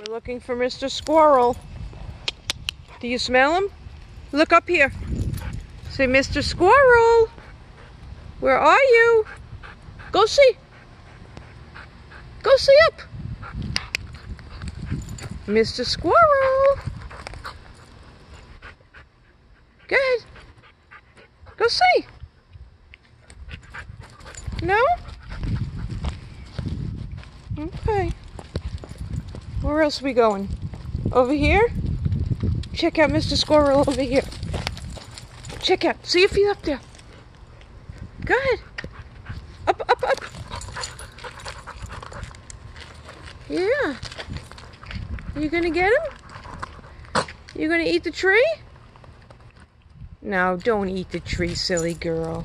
We're looking for Mr. Squirrel. Do you smell him? Look up here. Say, Mr. Squirrel, where are you? Go see. Go see up. Mr. Squirrel. Go ahead. Go see. No? Okay. Where else are we going? Over here? Check out Mr. Squirrel over here. Check out. See if he's up there. Go ahead. Up, up, up. Yeah. You gonna get him? You gonna eat the tree? No, don't eat the tree, silly girl.